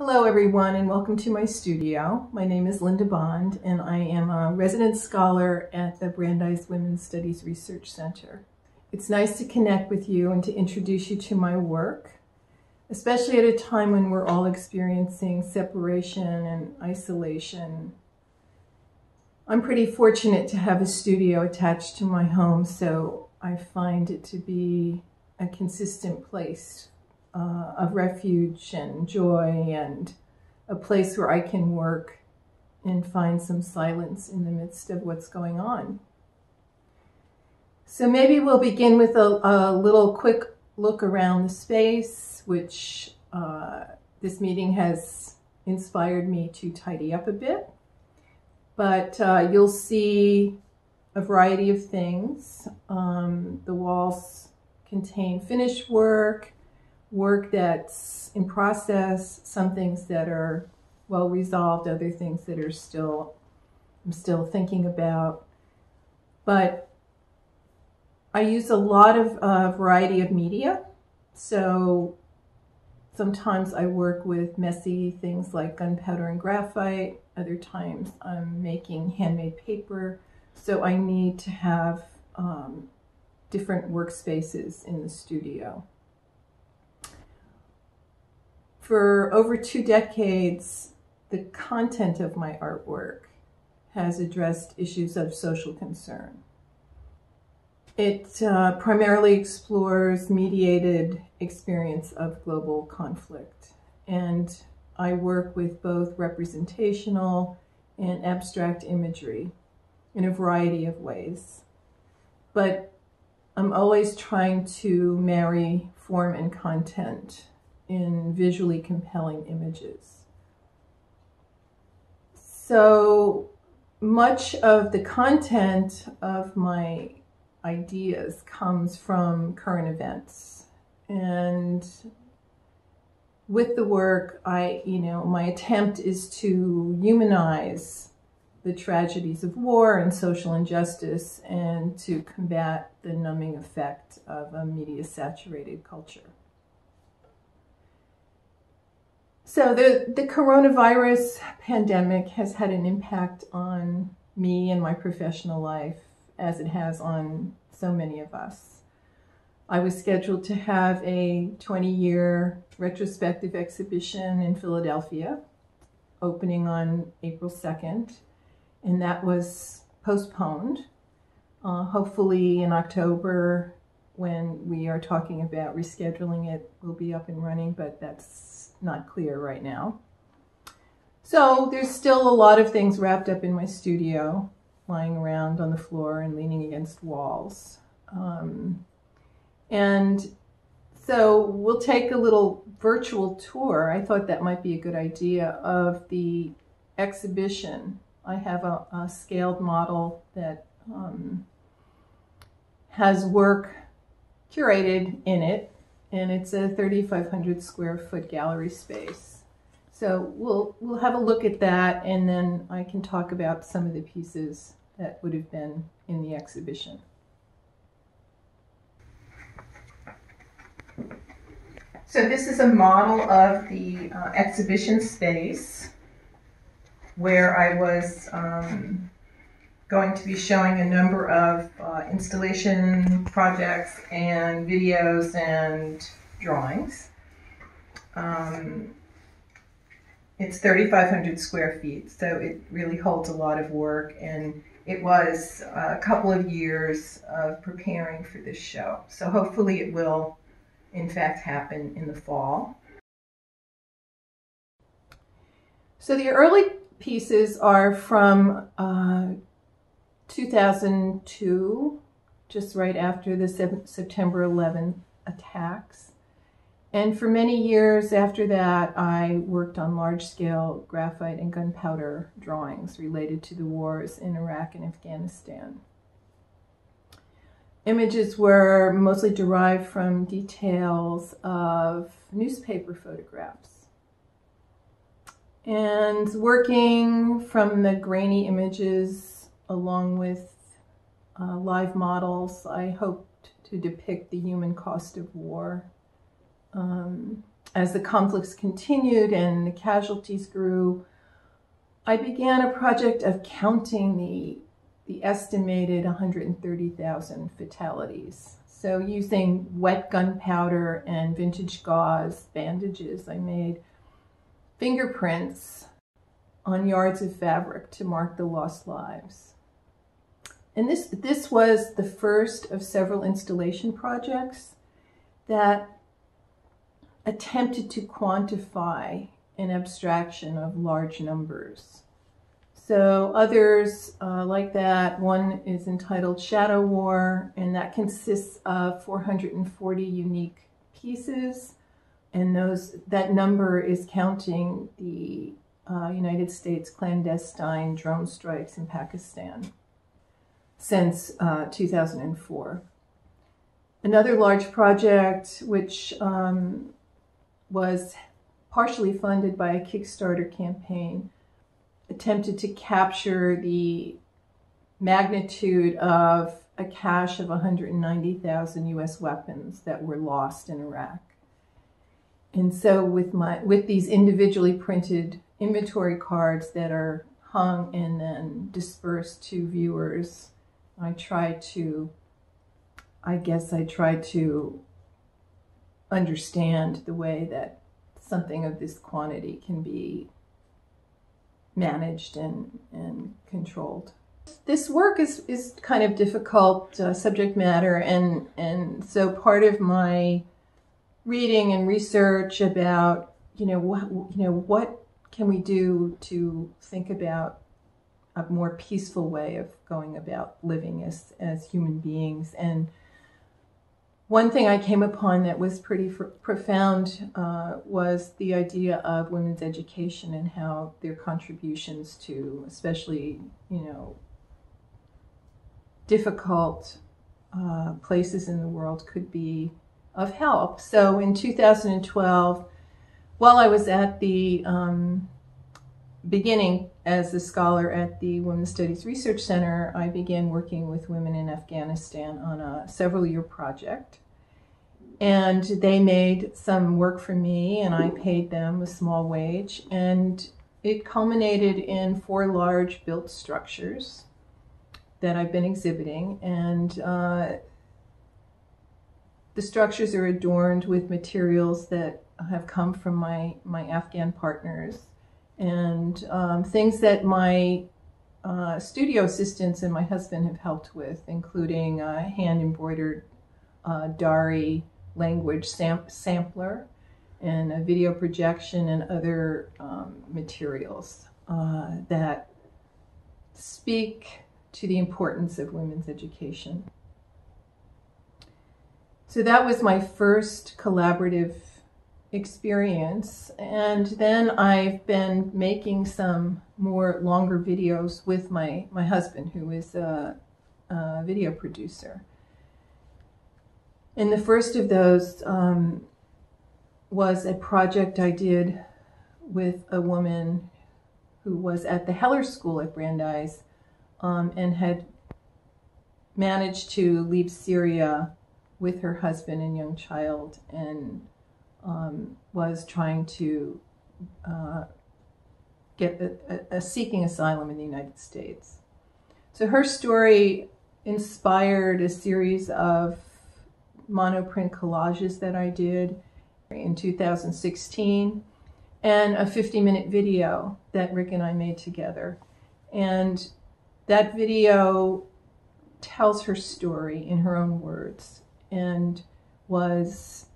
Hello everyone and welcome to my studio. My name is Linda Bond and I am a resident scholar at the Brandeis Women's Studies Research Center. It's nice to connect with you and to introduce you to my work, especially at a time when we're all experiencing separation and isolation. I'm pretty fortunate to have a studio attached to my home, so I find it to be a consistent place uh, of refuge and joy and a place where I can work and find some silence in the midst of what's going on. So maybe we'll begin with a, a little quick look around the space, which uh, this meeting has inspired me to tidy up a bit. But uh, you'll see a variety of things. Um, the walls contain finished work, work that's in process, some things that are well resolved, other things that are still, I'm still thinking about. But I use a lot of uh, variety of media. So sometimes I work with messy things like gunpowder and graphite. Other times I'm making handmade paper. So I need to have um, different workspaces in the studio for over two decades, the content of my artwork has addressed issues of social concern. It uh, primarily explores mediated experience of global conflict. And I work with both representational and abstract imagery in a variety of ways. But I'm always trying to marry form and content in visually compelling images. So much of the content of my ideas comes from current events. And with the work, I, you know, my attempt is to humanize the tragedies of war and social injustice and to combat the numbing effect of a media saturated culture. So the, the coronavirus pandemic has had an impact on me and my professional life as it has on so many of us. I was scheduled to have a 20-year retrospective exhibition in Philadelphia opening on April 2nd, and that was postponed. Uh, hopefully in October, when we are talking about rescheduling it, we'll be up and running, but that's not clear right now. So there's still a lot of things wrapped up in my studio, lying around on the floor and leaning against walls. Um, and so we'll take a little virtual tour. I thought that might be a good idea of the exhibition. I have a, a scaled model that um, has work curated in it and it's a 3,500 square foot gallery space. So we'll, we'll have a look at that and then I can talk about some of the pieces that would have been in the exhibition. So this is a model of the uh, exhibition space where I was um, going to be showing a number of uh, installation projects and videos and drawings. Um, it's 3,500 square feet, so it really holds a lot of work, and it was a couple of years of preparing for this show. So hopefully it will, in fact, happen in the fall. So the early pieces are from uh, 2002, just right after the September 11 attacks. And for many years after that, I worked on large-scale graphite and gunpowder drawings related to the wars in Iraq and Afghanistan. Images were mostly derived from details of newspaper photographs. And working from the grainy images along with uh, live models. I hoped to depict the human cost of war. Um, as the conflicts continued and the casualties grew, I began a project of counting the, the estimated 130,000 fatalities. So using wet gunpowder and vintage gauze bandages, I made fingerprints on yards of fabric to mark the lost lives. And this, this was the first of several installation projects that attempted to quantify an abstraction of large numbers. So others uh, like that, one is entitled Shadow War, and that consists of 440 unique pieces, and those that number is counting the uh, United States clandestine drone strikes in Pakistan since uh, 2004. Another large project, which um, was partially funded by a Kickstarter campaign, attempted to capture the magnitude of a cache of 190,000 US weapons that were lost in Iraq. And so with my with these individually printed inventory cards that are hung and then dispersed to viewers, I try to I guess I try to understand the way that something of this quantity can be managed and, and controlled. This work is, is kind of difficult uh, subject matter, and, and so part of my reading and research about, you know, what, you know, what can we do to think about a more peaceful way of going about living as, as human beings and one thing I came upon that was pretty profound uh, was the idea of women's education and how their contributions to, especially, you know, difficult uh, places in the world could be of help. So in 2012, while I was at the um, beginning as a scholar at the Women's Studies Research Center, I began working with women in Afghanistan on a several year project. And they made some work for me, and I paid them a small wage. And it culminated in four large built structures that I've been exhibiting. And uh, the structures are adorned with materials that have come from my, my Afghan partners and um, things that my uh, studio assistants and my husband have helped with, including a hand embroidered uh, Dari language sam sampler and a video projection and other um, materials uh, that speak to the importance of women's education. So that was my first collaborative experience. And then I've been making some more longer videos with my, my husband, who is a, a video producer. And the first of those um, was a project I did with a woman who was at the Heller School at Brandeis um, and had managed to leave Syria with her husband and young child and um, was trying to uh, get a, a, seeking asylum in the United States. So her story inspired a series of monoprint collages that I did in 2016 and a 50 minute video that Rick and I made together. And that video tells her story in her own words and was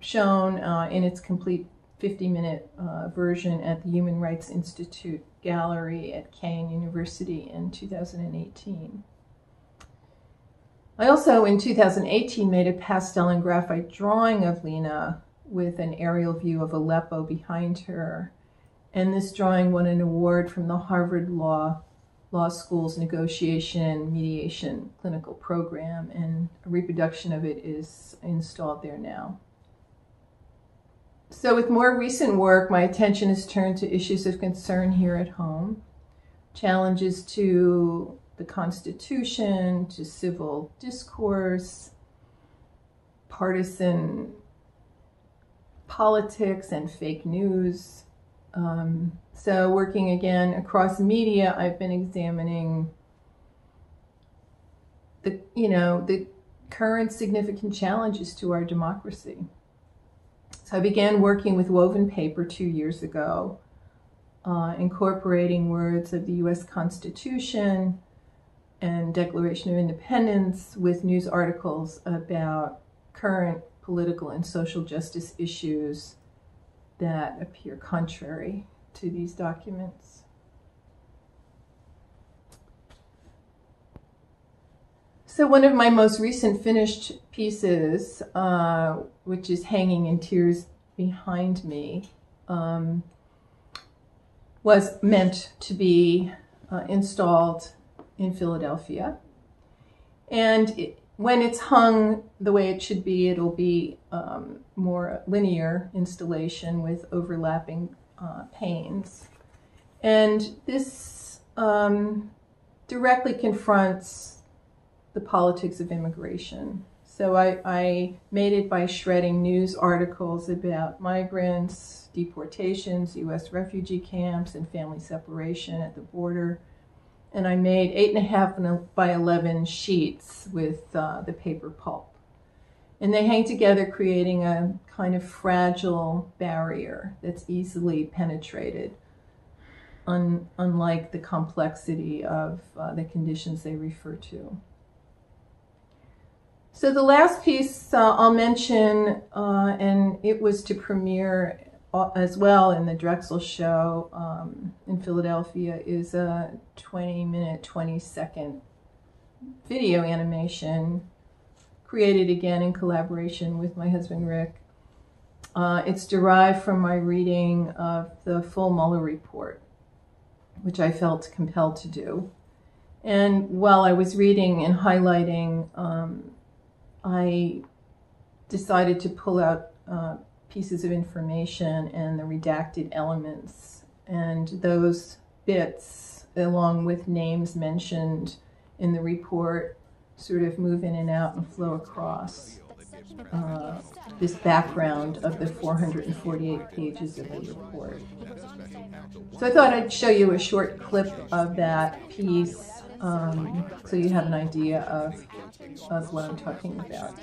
shown uh, in its complete 50 minute uh, version at the Human Rights Institute Gallery at Kean University in 2018. I also, in 2018, made a pastel and graphite drawing of Lena with an aerial view of Aleppo behind her. And this drawing won an award from the Harvard Law Law School's Negotiation Mediation Clinical Program, and a reproduction of it is installed there now. So with more recent work, my attention is turned to issues of concern here at home, challenges to the Constitution, to civil discourse, partisan politics and fake news. Um, so, working again across media, I've been examining the you know the current significant challenges to our democracy. So, I began working with woven paper two years ago, uh, incorporating words of the U.S. Constitution and Declaration of Independence with news articles about current political and social justice issues that appear contrary to these documents. So one of my most recent finished pieces, uh, which is hanging in tiers behind me, um, was meant to be uh, installed in Philadelphia. And it, when it's hung the way it should be, it'll be um, more linear installation with overlapping uh, panes. And this um, directly confronts the politics of immigration. So I, I, made it by shredding news articles about migrants, deportations, U.S. refugee camps, and family separation at the border and I made eight and a half by 11 sheets with uh, the paper pulp. And they hang together, creating a kind of fragile barrier that's easily penetrated, un unlike the complexity of uh, the conditions they refer to. So the last piece uh, I'll mention, uh, and it was to premiere as well in the Drexel show um, in Philadelphia is a 20 minute, 20 second video animation created again in collaboration with my husband Rick. Uh, it's derived from my reading of the full Mueller report, which I felt compelled to do. And while I was reading and highlighting, um, I decided to pull out uh, pieces of information and the redacted elements. And those bits, along with names mentioned in the report, sort of move in and out and flow across uh, this background of the 448 pages of the report. So I thought I'd show you a short clip of that piece um, so you have an idea of, of what I'm talking about.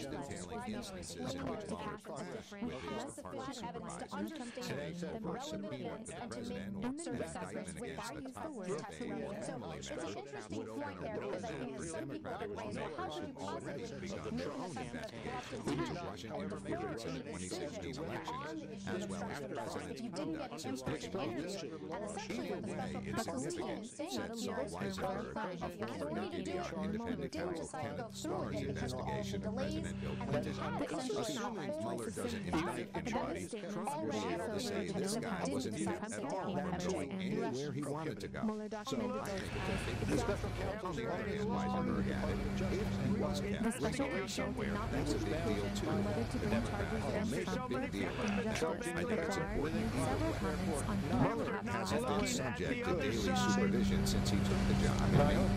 president's conduct since 2012. significant, said Sol Wisenberg, a former WDR independent counsel Kenneth Starr's investigation of President Bill Clinton. Assuming Mueller doesn't indict anybody, Trump will be able to say this guy wasn't at all from going anywhere he wanted to go. So I think the special counsel, on the other hand, Wisenberg added, if he was kept going somewhere, that's a big deal too. The Democrats make a big deal out of that. I think it's important. Mueller hasn't been subject to daily supervision since he took the job.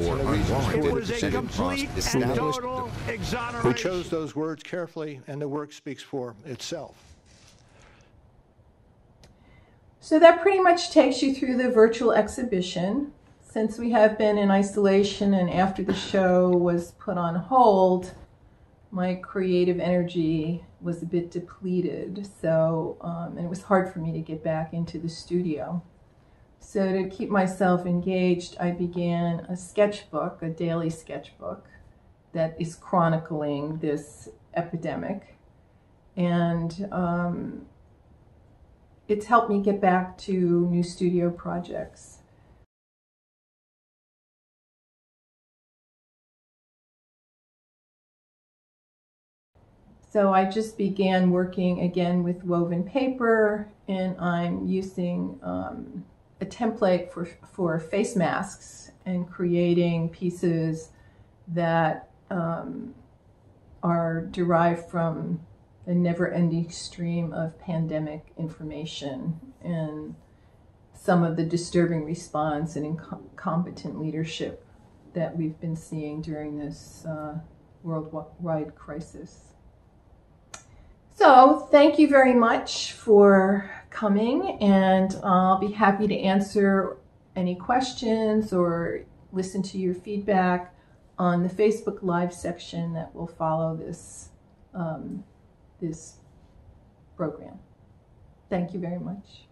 or unwarranted that it crossed established we chose those words carefully, and the work speaks for itself. So that pretty much takes you through the virtual exhibition. Since we have been in isolation and after the show was put on hold, my creative energy was a bit depleted. So, um, and it was hard for me to get back into the studio. So to keep myself engaged, I began a sketchbook, a daily sketchbook that is chronicling this epidemic. And um, it's helped me get back to new studio projects. So I just began working again with woven paper and I'm using um, a template for, for face masks and creating pieces that um, are derived from a never ending stream of pandemic information and some of the disturbing response and incompetent leadership that we've been seeing during this uh, worldwide crisis. So, thank you very much for coming, and I'll be happy to answer any questions or listen to your feedback on the Facebook Live section that will follow this, um, this program. Thank you very much.